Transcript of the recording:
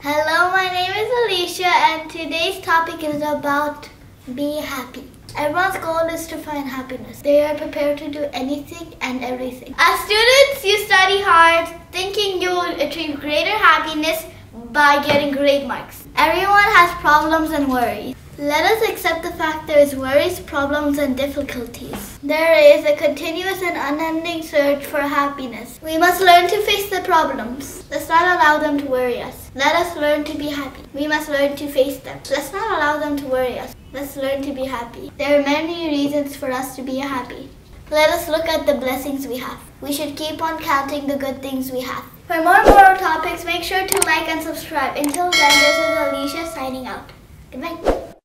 Hello, my name is Alicia, and today's topic is about be happy. Everyone's goal is to find happiness. They are prepared to do anything and everything. As students, you study hard, thinking you will achieve greater happiness by getting great marks. Everyone has problems and worries. Let us accept the fact there is worries, problems, and difficulties. There is a continuous and unending search for happiness. We must learn to face the problems. Let's not allow them to worry us. Let us learn to be happy. We must learn to face them. Let's not allow them to worry us. Let's learn to be happy. There are many reasons for us to be happy. Let us look at the blessings we have. We should keep on counting the good things we have. For more make sure to like and subscribe. Until then, this is Alicia signing out. Good night.